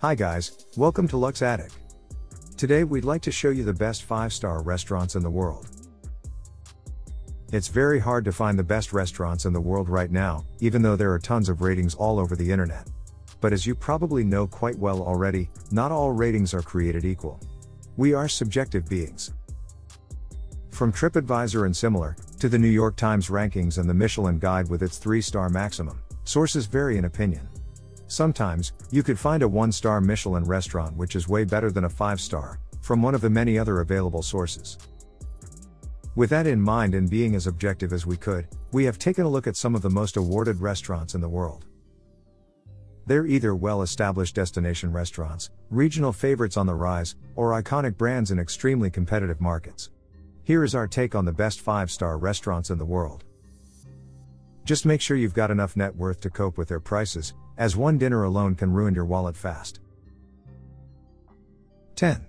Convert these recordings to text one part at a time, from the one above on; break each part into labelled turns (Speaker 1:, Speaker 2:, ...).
Speaker 1: Hi guys, welcome to Luxatic. Today we'd like to show you the best 5 star restaurants in the world. It's very hard to find the best restaurants in the world right now, even though there are tons of ratings all over the internet. But as you probably know quite well already, not all ratings are created equal. We are subjective beings. From TripAdvisor and similar, to the New York Times rankings and the Michelin Guide with its 3 star maximum, sources vary in opinion. Sometimes, you could find a 1 star Michelin restaurant which is way better than a 5 star, from one of the many other available sources. With that in mind and being as objective as we could, we have taken a look at some of the most awarded restaurants in the world. They're either well established destination restaurants, regional favorites on the rise, or iconic brands in extremely competitive markets. Here is our take on the best 5 star restaurants in the world. Just make sure you've got enough net worth to cope with their prices, as one dinner alone can ruin your wallet fast. 10.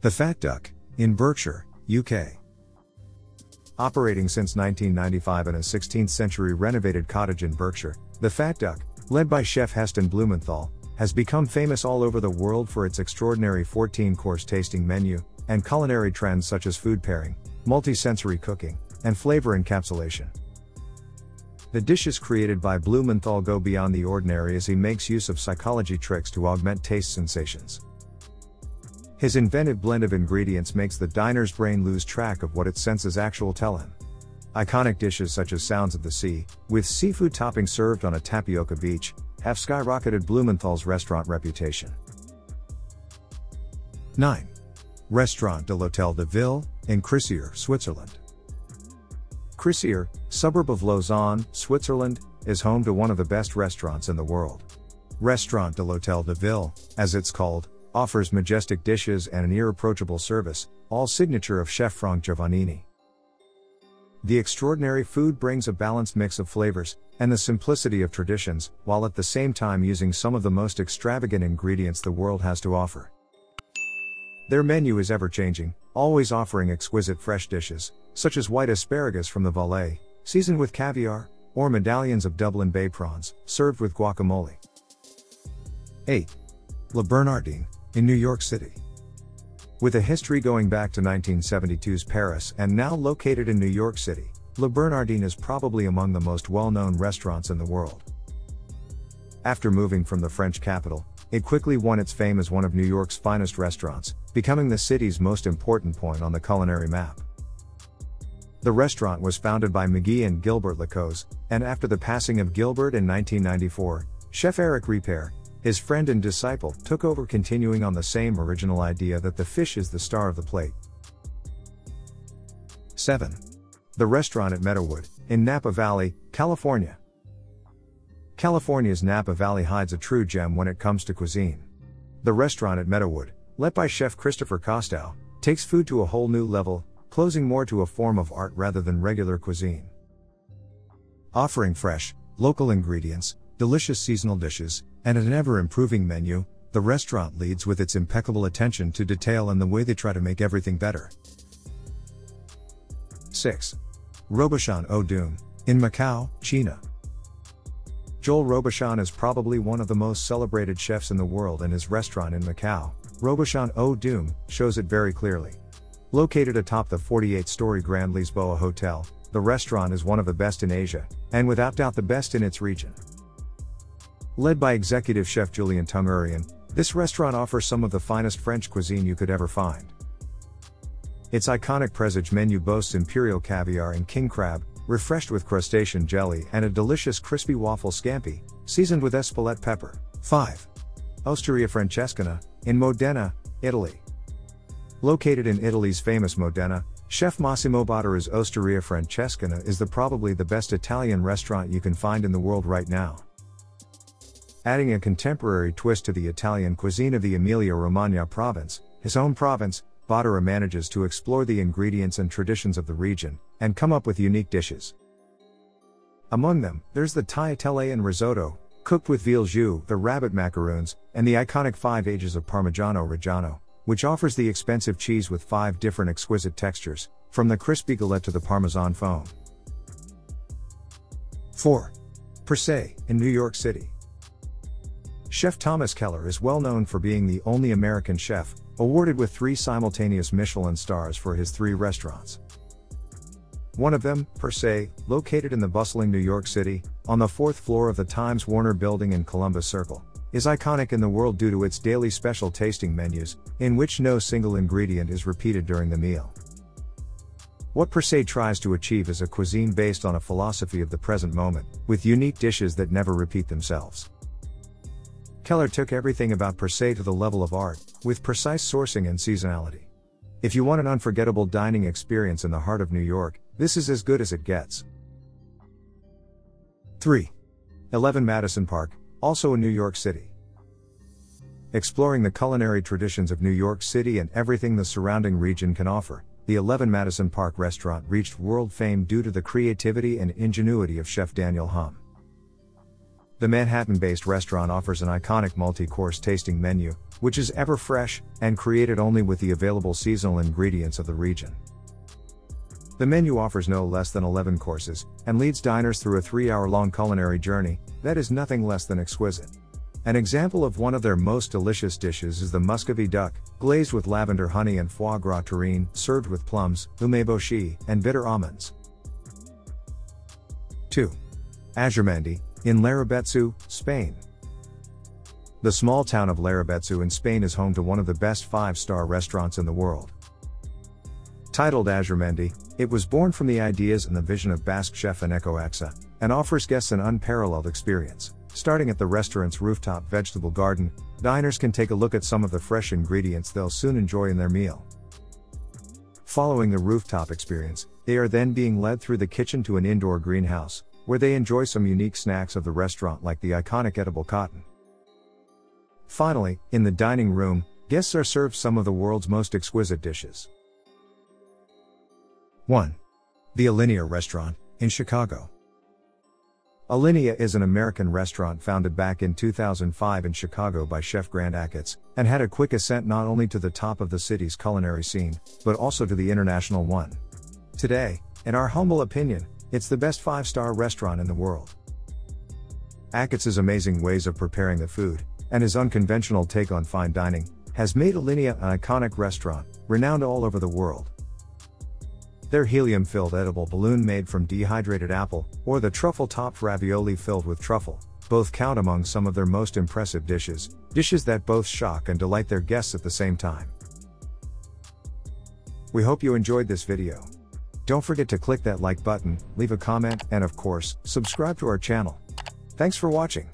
Speaker 1: The Fat Duck, in Berkshire, UK. Operating since 1995 in a 16th century renovated cottage in Berkshire, the Fat Duck, led by chef Heston Blumenthal, has become famous all over the world for its extraordinary 14 course tasting menu, and culinary trends such as food pairing, multi-sensory cooking, and flavor encapsulation. The dishes created by Blumenthal go beyond the ordinary as he makes use of psychology tricks to augment taste sensations. His inventive blend of ingredients makes the diner's brain lose track of what its senses actually tell him. Iconic dishes such as Sounds of the Sea, with seafood topping served on a tapioca beach, have skyrocketed Blumenthal's restaurant reputation. 9. Restaurant de l'Hôtel de Ville, in Crissier, Switzerland. Crissier, suburb of Lausanne, Switzerland, is home to one of the best restaurants in the world. Restaurant de l'Hôtel de Ville, as it's called, offers majestic dishes and an irreproachable service, all signature of chef Franck Giovannini. The extraordinary food brings a balanced mix of flavors, and the simplicity of traditions, while at the same time using some of the most extravagant ingredients the world has to offer. Their menu is ever changing, always offering exquisite fresh dishes, such as white asparagus from the Valais, seasoned with caviar, or medallions of Dublin Bay prawns, served with guacamole. 8. Le Bernardin, in New York City. With a history going back to 1972's Paris and now located in New York City, Le Bernardin is probably among the most well known restaurants in the world. After moving from the French capital, it quickly won its fame as one of New York's finest restaurants, becoming the city's most important point on the culinary map. The restaurant was founded by Maguy and Gilbert Le Coze, and after the passing of Gilbert in 1994, chef Eric Ripert, his friend and disciple, took over continuing on the same original idea that the fish is the star of the plate. 7. The restaurant at Meadowood, in Napa Valley, California. California's Napa Valley hides a true gem when it comes to cuisine. The restaurant at Meadowood, led by chef Christopher Kostow, takes food to a whole new level, closing more to a form of art rather than regular cuisine. Offering fresh, local ingredients, delicious seasonal dishes, and an ever improving menu, the restaurant leads with its impeccable attention to detail and the way they try to make everything better. 6. Robuchon Dôme, in Macau, China. Joel Robuchon is probably one of the most celebrated chefs in the world and his restaurant in Macau, Robuchon Au Dôme, shows it very clearly. Located atop the 48 story Grand Lisboa Hotel, the restaurant is one of the best in Asia, and without doubt the best in its region. Led by executive chef Julien Tongourian, this restaurant offers some of the finest French cuisine you could ever find. Its iconic presage menu boasts imperial caviar and king crab, refreshed with crustacean jelly and a delicious crispy waffle scampi, seasoned with espelette pepper. 5. Osteria Francescana, in Modena, Italy. Located in Italy's famous Modena, Chef Massimo Bottura's Osteria Francescana is the probably the best Italian restaurant you can find in the world right now. Adding a contemporary twist to the Italian cuisine of the Emilia-Romagna province, his own province, Bottura manages to explore the ingredients and traditions of the region, and come up with unique dishes. Among them, there's the tagliatelle and risotto, cooked with veal jus, the rabbit macaroons, and the iconic five ages of Parmigiano Reggiano, which offers the expensive cheese with five different exquisite textures, from the crispy galette to the Parmesan foam. 4. Per se, in New York City. Chef Thomas Keller is well known for being the only American chef awarded with three simultaneous Michelin stars for his three restaurants. One of them, Per Se, located in the bustling New York City, on the fourth floor of the Times Warner building in Columbus Circle, is iconic in the world due to its daily special tasting menus, in which no single ingredient is repeated during the meal. What Per Se tries to achieve is a cuisine based on a philosophy of the present moment, with unique dishes that never repeat themselves. Keller took everything about Per Se to the level of art, with precise sourcing and seasonality. If you want an unforgettable dining experience in the heart of New York, this is as good as it gets. 3. 11 Madison Park, also in New York City. Exploring the culinary traditions of New York City and everything the surrounding region can offer, the 11 Madison Park restaurant reached world fame due to the creativity and ingenuity of chef Daniel Humm. The Manhattan based restaurant offers an iconic multi course tasting menu, which is ever fresh and created only with the available seasonal ingredients of the region. The menu offers no less than 11 courses, and leads diners through a three hour long culinary journey that is nothing less than exquisite. An example of one of their most delicious dishes is the Muscovy duck, glazed with lavender honey and foie gras terrine, served with plums, umeboshi, and bitter almonds. 2. Azurmendi, in Larrabetzu, Spain. The small town of Larrabetzu in Spain is home to one of the best five star restaurants in the world. Titled Azurmendi, it was born from the ideas and the vision of Basque chef Eneko Atxa, and offers guests an unparalleled experience. Starting at the restaurant's rooftop vegetable garden, diners can take a look at some of the fresh ingredients they'll soon enjoy in their meal. Following the rooftop experience, they are then being led through the kitchen to an indoor greenhouse, where they enjoy some unique snacks of the restaurant like the iconic edible cotton. Finally, in the dining room, guests are served some of the world's most exquisite dishes. 1. The Alinea Restaurant, in Chicago. Alinea is an American restaurant founded back in 2005 in Chicago by chef Grant Achatz, and had a quick ascent not only to the top of the city's culinary scene, but also to the international one. Today, in our humble opinion, it's the best five star restaurant in the world. Achatz's amazing ways of preparing the food, and his unconventional take on fine dining, has made Alinea an iconic restaurant, renowned all over the world. Their helium filled edible balloon made from dehydrated apple, or the truffle topped ravioli filled with truffle, both count among some of their most impressive dishes, dishes that both shock and delight their guests at the same time. We hope you enjoyed this video. Don't forget to click that like button, leave a comment, and of course, subscribe to our channel. Thanks for watching.